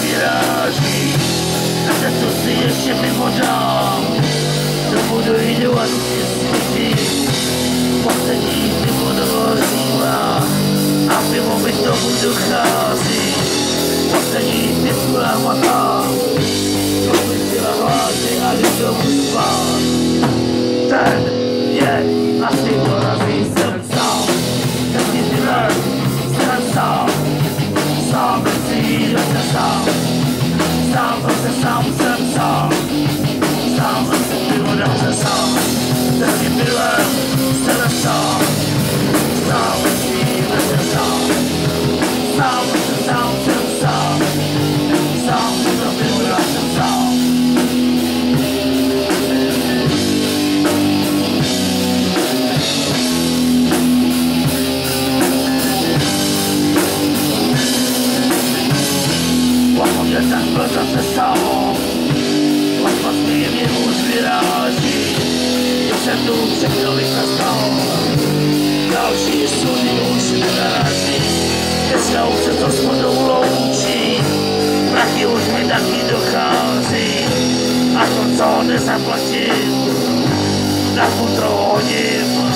vyráží A za to si ještě mimo Do budu jdu a ruky svítí Poslední pivo dovořívá A pivo mi tomu dochází Poslední pivo a makám Vypustila hlázy a jdu domů spát Sám se tak bardzo przestało Łatwo zmije mnie mózg wyrazi Jeszcze tu przekrowić nastało Další sudy už nenarazí. Dneska už se to s vodou loučí. Prachy už mi taky dochází. A to, co nezaplatím Na futro hodím.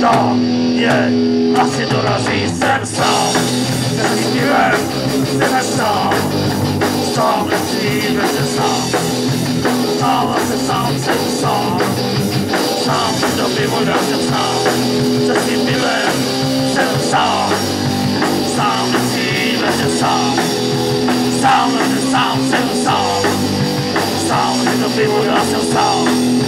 To je asi dorazí jsem sám Sám se sám jsem sám Sám do pivoda jsem sám Se svým pivem jsem sám Sám svým jsem sám Sám sám jsem sám Sám do pivoda jsem sám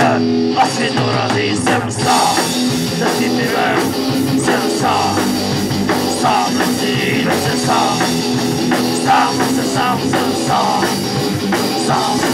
To mě asi dorazí, jsem sám Se svým pivem jsem sám Sám si jsem sám Sám se sám jsem sám Sám si